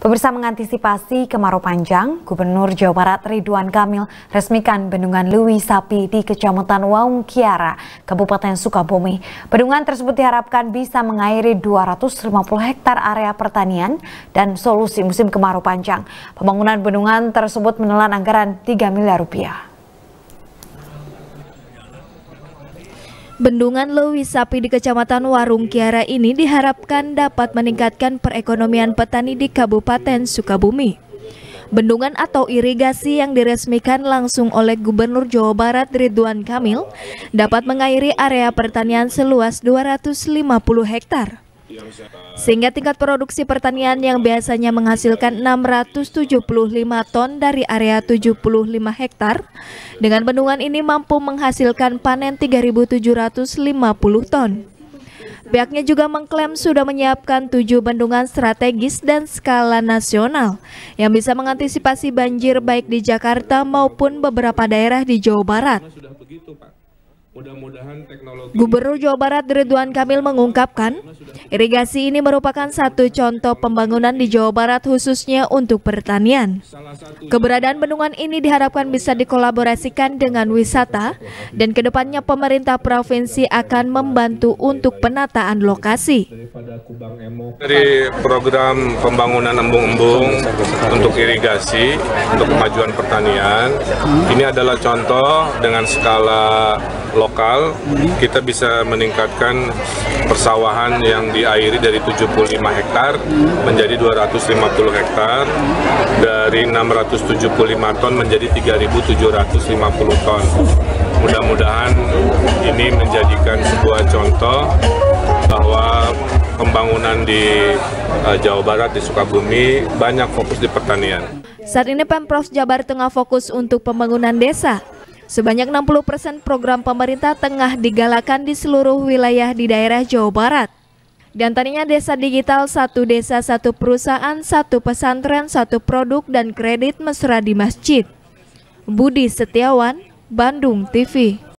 Pemirsa mengantisipasi kemarau panjang, Gubernur Jawa Barat Ridwan Kamil resmikan bendungan Lewi Sapi di Kecamatan Waung Kiara, Kabupaten Sukabumi. Bendungan tersebut diharapkan bisa mengairi 250 hektar area pertanian dan solusi musim kemarau panjang. Pembangunan bendungan tersebut menelan anggaran 3 miliar rupiah. Bendungan Lewi Sapi di Kecamatan Warung Kiara ini diharapkan dapat meningkatkan perekonomian petani di Kabupaten Sukabumi. Bendungan atau irigasi yang diresmikan langsung oleh Gubernur Jawa Barat Ridwan Kamil dapat mengairi area pertanian seluas 250 hektar. Sehingga tingkat produksi pertanian yang biasanya menghasilkan 675 ton dari area 75 hektar, dengan bendungan ini mampu menghasilkan panen 3.750 ton. Pihaknya juga mengklaim sudah menyiapkan tujuh bendungan strategis dan skala nasional yang bisa mengantisipasi banjir baik di Jakarta maupun beberapa daerah di Jawa Barat. Mudah-mudahan teknologi Gubernur Jawa Barat Ridwan Kamil mengungkapkan, irigasi ini merupakan satu contoh pembangunan di Jawa Barat khususnya untuk pertanian. Keberadaan bendungan ini diharapkan bisa dikolaborasikan dengan wisata dan ke depannya pemerintah provinsi akan membantu untuk penataan lokasi. Dari program pembangunan embung-embung untuk irigasi, untuk kemajuan pertanian, ini adalah contoh dengan skala lokal kita bisa meningkatkan persawahan yang diairi dari 75 hektar menjadi 250 hektar dari 675 ton menjadi 3.750 ton mudah-mudahan ini menjadikan sebuah contoh bahwa pembangunan di uh, Jawa Barat di Sukabumi banyak fokus di pertanian. Saat ini Pemprov Jabar tengah fokus untuk pembangunan desa Sebanyak 60% program pemerintah tengah digalakan di seluruh wilayah di daerah Jawa Barat. Di antaranya desa digital, satu desa, satu perusahaan, satu pesantren, satu produk, dan kredit mesra di masjid. Budi Setiawan, Bandung TV